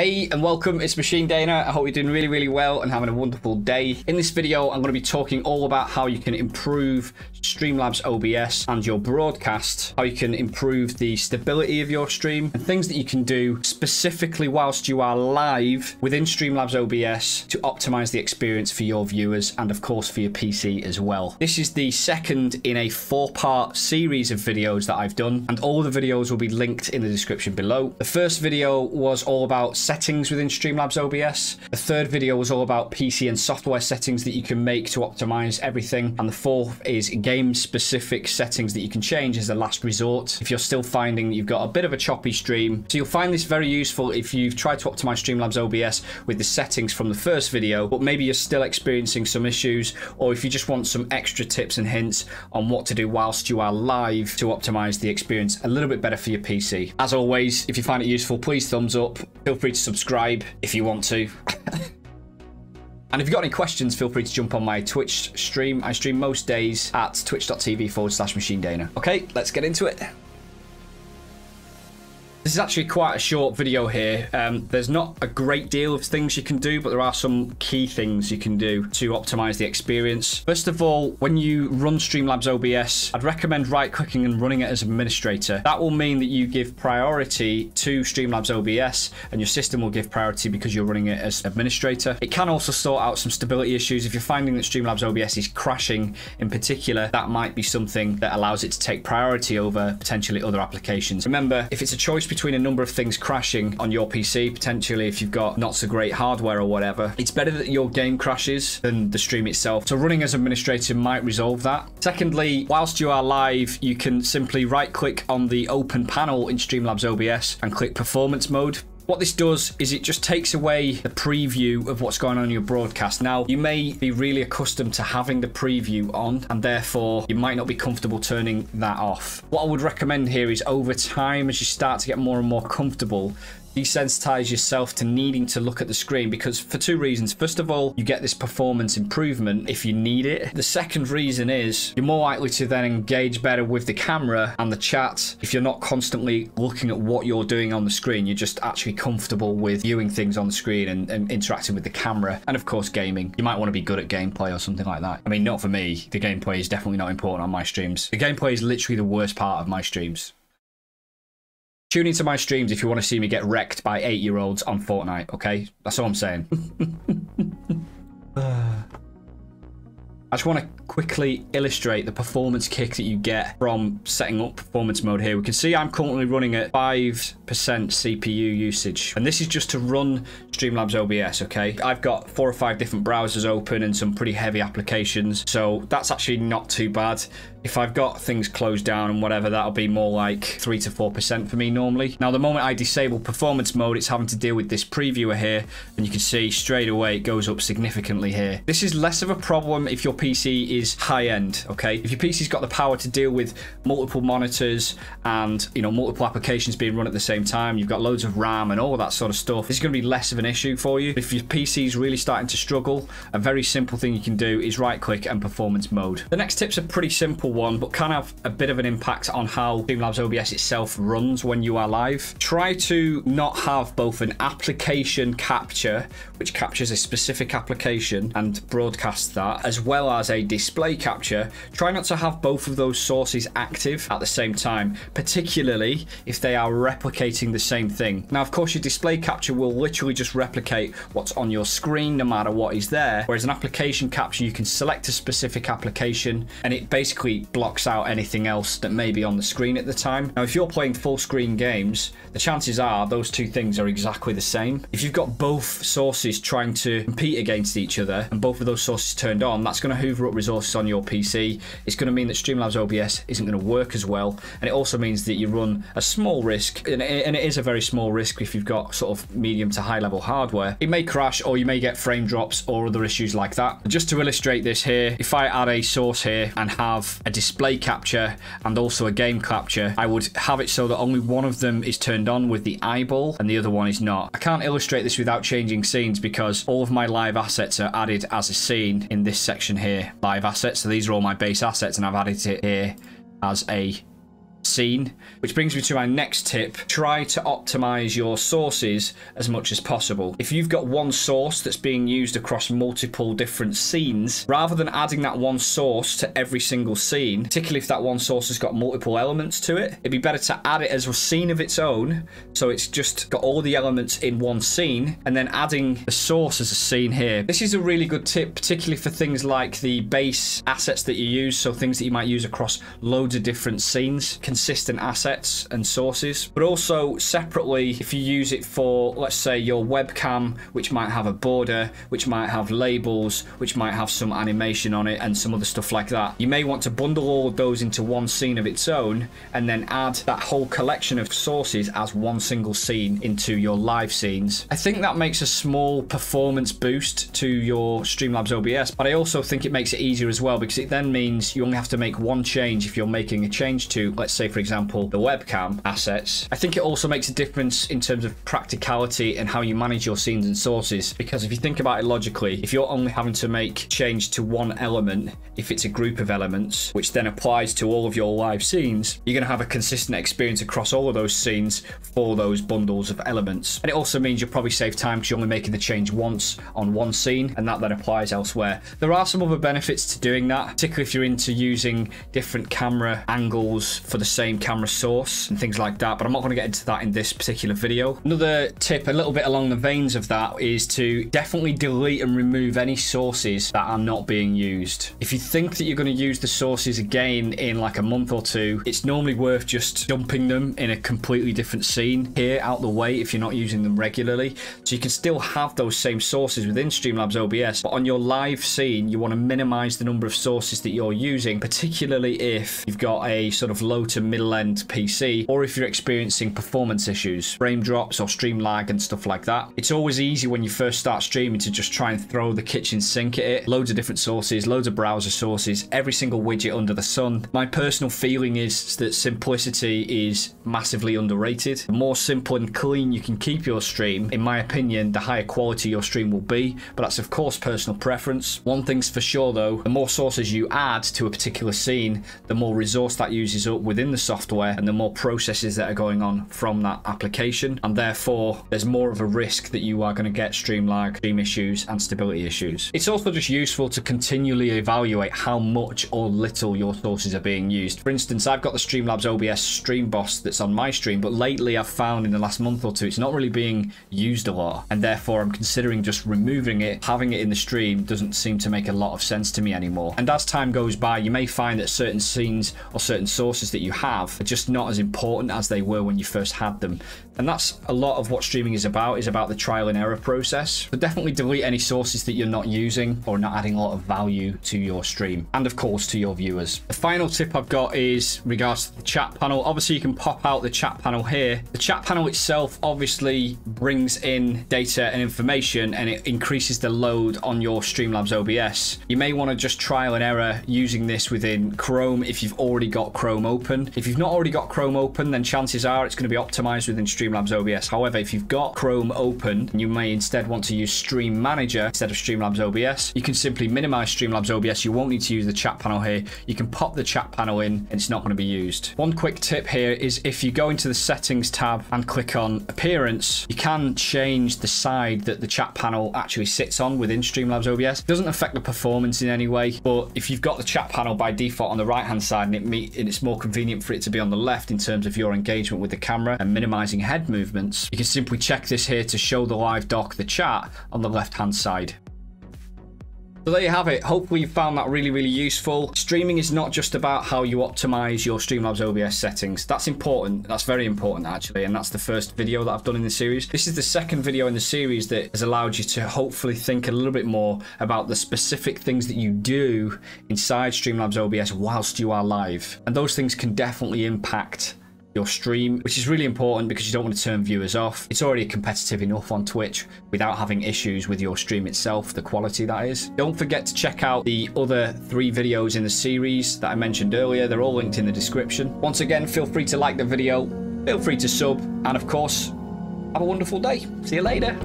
Hey and welcome, it's Machine Daena. I hope you're doing really, really well and having a wonderful day. In this video, I'm going to be talking all about how you can improve Streamlabs OBS and your broadcast, how you can improve the stability of your stream, and things that you can do specifically whilst you are live within Streamlabs OBS to optimize the experience for your viewers and of course for your PC as well. This is the second in a four-part series of videos that I've done, and all the videos will be linked in the description below. The first video was all about settings within Streamlabs OBS. The third video was all about PC and software settings that you can make to optimize everything. And the fourth is game specific settings that you can change as a last resort if you're still finding that you've got a bit of a choppy stream. So you'll find this very useful if you've tried to optimize Streamlabs OBS with the settings from the first video, but maybe you're still experiencing some issues, or if you just want some extra tips and hints on what to do whilst you are live to optimize the experience a little bit better for your PC. As always, if you find it useful, please thumbs up. Feel free to subscribe if you want to. And if you've got any questions, feel free to jump on my Twitch stream. I stream most days at twitch.tv forward slash machine daena. Okay, let's get into it. This is actually quite a short video here. Um, there's not a great deal of things you can do, but there are some key things you can do to optimize the experience. First of all, when you run Streamlabs OBS, I'd recommend right-clicking and running it as administrator. That will mean that you give priority to Streamlabs OBS, and your system will give priority because you're running it as administrator. It can also sort out some stability issues. If you're finding that Streamlabs OBS is crashing in particular, that might be something that allows it to take priority over potentially other applications. Remember, if it's a choice between a number of things crashing on your PC, potentially if you've got not so great hardware or whatever, it's better that your game crashes than the stream itself. So running as administrator might resolve that. Secondly, whilst you are live, you can simply right click on the open panel in Streamlabs OBS and click performance mode. What this does is it just takes away the preview of what's going on in your broadcast. Now, you may be really accustomed to having the preview on, and therefore you might not be comfortable turning that off. What I would recommend here is over time, as you start to get more and more comfortable, desensitize yourself to needing to look at the screen because for two reasons. First of all, you get this performance improvement if you need it. The second reason is you're more likely to then engage better with the camera and the chat if you're not constantly looking at what you're doing on the screen. You're just actually comfortable with viewing things on the screen and, and interacting with the camera. And of course, gaming. You might want to be good at gameplay or something like that. I mean, not for me. The gameplay is definitely not important on my streams. The gameplay is literally the worst part of my streams. Tune into my streams if you want to see me get wrecked by eight-year-olds on Fortnite, okay? That's all I'm saying. I just want to quickly illustrate the performance kick that you get from setting up performance mode here. We can see I'm currently running at 5% CPU usage. And this is just to run Streamlabs OBS, okay? I've got four or five different browsers open and some pretty heavy applications. So that's actually not too bad. If I've got things closed down and whatever, that'll be more like 3 to 4% for me normally. Now, the moment I disable performance mode, it's having to deal with this previewer here. And you can see straight away it goes up significantly here. This is less of a problem if your PC is high-end, okay? If your PC's got the power to deal with multiple monitors and, you know, multiple applications being run at the same time, you've got loads of RAM and all that sort of stuff, this is going to be less of an issue for you. If your PC's really starting to struggle, a very simple thing you can do is right-click and performance mode. The next tips are pretty simple one, but can have a bit of an impact on how Streamlabs OBS itself runs when you are live. Try to not have both an application capture, which captures a specific application and broadcasts that, as well as a display capture. Try not to have both of those sources active at the same time, particularly if they are replicating the same thing. Now, of course, your display capture will literally just replicate what's on your screen, no matter what is there, whereas an application capture, you can select a specific application and it basically blocks out anything else that may be on the screen at the time. Now, if you're playing full screen games, the chances are those two things are exactly the same. If you've got both sources trying to compete against each other and both of those sources turned on, that's going to hoover up resources on your PC. It's going to mean that Streamlabs OBS isn't going to work as well. And it also means that you run a small risk, and it is a very small risk if you've got sort of medium to high level hardware. It may crash or you may get frame drops or other issues like that. Just to illustrate this here, if I add a source here and have a display capture and also a game capture, I would have it so that only one of them is turned on with the eyeball and the other one is not. I can't illustrate this without changing scenes because all of my live assets are added as a scene in this section here, live assets. So these are all my base assets and I've added it here as a scene. Which brings me to my next tip. Try to optimize your sources as much as possible. If you've got one source that's being used across multiple different scenes, rather than adding that one source to every single scene, particularly if that one source has got multiple elements to it, it'd be better to add it as a scene of its own. So it's just got all the elements in one scene and then adding the source as a scene here. This is a really good tip, particularly for things like the base assets that you use. So things that you might use across loads of different scenes consistent assets and sources, but also separately, if you use it for, let's say, your webcam, which might have a border, which might have labels, which might have some animation on it, and some other stuff like that, you may want to bundle all of those into one scene of its own and then add that whole collection of sources as one single scene into your live scenes. I think that makes a small performance boost to your Streamlabs OBS, but I also think it makes it easier as well because it then means you only have to make one change if you're making a change to, let's say, for example, the webcam assets. I think it also makes a difference in terms of practicality and how you manage your scenes and sources. Because if you think about it logically, if you're only having to make change to one element, if it's a group of elements, which then applies to all of your live scenes, you're going to have a consistent experience across all of those scenes for those bundles of elements. And it also means you'll probably save time because you're only making the change once on one scene, and that then applies elsewhere. There are some other benefits to doing that, particularly if you're into using different camera angles for the same camera source and things like that, but I'm not going to get into that in this particular video. Another tip, a little bit along the veins of that, is to definitely delete and remove any sources that are not being used. If you think that you're going to use the sources again in like a month or two, it's normally worth just dumping them in a completely different scene here out the way if you're not using them regularly. So you can still have those same sources within Streamlabs OBS, but on your live scene, you want to minimize the number of sources that you're using, particularly if you've got a sort of low to middle end PC, or if you're experiencing performance issues, frame drops or stream lag and stuff like that. It's always easy when you first start streaming to just try and throw the kitchen sink at it. Loads of different sources, loads of browser sources, every single widget under the sun. My personal feeling is that simplicity is massively underrated. The more simple and clean you can keep your stream, in my opinion, the higher quality your stream will be. But that's of course personal preference. One thing's for sure though, the more sources you add to a particular scene, the more resource that uses up within the software and the more processes that are going on from that application. And therefore, there's more of a risk that you are going to get stream lag, stream issues, and stability issues. It's also just useful to continually evaluate how much or little your sources are being used. For instance, I've got the Streamlabs OBS Stream Boss that's on my stream, but lately I've found in the last month or two it's not really being used a lot, and therefore I'm considering just removing it. Having it in the stream doesn't seem to make a lot of sense to me anymore. And as time goes by, you may find that certain scenes or certain sources that you have are just not as important as they were when you first had them. And that's a lot of what streaming is about, is about the trial and error process. But definitely delete any sources that you're not using or not adding a lot of value to your stream. And of course, to your viewers. The final tip I've got is regards to the chat panel. Obviously, you can pop out the chat panel here. The chat panel itself obviously brings in data and information and it increases the load on your Streamlabs OBS. You may want to just trial and error using this within Chrome if you've already got Chrome open. If you've not already got Chrome open, then chances are it's going to be optimized within Streamlabs Streamlabs OBS. However, if you've got Chrome open, you may instead want to use Stream Manager instead of Streamlabs OBS. You can simply minimize Streamlabs OBS. You won't need to use the chat panel here. You can pop the chat panel in and it's not going to be used. One quick tip here is if you go into the settings tab and click on appearance, you can change the side that the chat panel actually sits on within Streamlabs OBS. It doesn't affect the performance in any way, but if you've got the chat panel by default on the right hand side and, it meet, and it's more convenient for it to be on the left in terms of your engagement with the camera and minimizing head movements, you can simply check this here to show the live dock the chat on the left hand side. So there you have it. Hopefully you found that really, really useful. Streaming is not just about how you optimize your Streamlabs OBS settings. That's important. That's very important, actually. And that's the first video that I've done in the series. This is the second video in the series that has allowed you to hopefully think a little bit more about the specific things that you do inside Streamlabs OBS whilst you are live. And those things can definitely impact your stream, which is really important because you don't want to turn viewers off. It's already competitive enough on Twitch without having issues with your stream itself, the quality that is. Don't forget to check out the other three videos in the series that I mentioned earlier. They're all linked in the description. Once again, feel free to like the video, feel free to sub, and of course, have a wonderful day. See you later.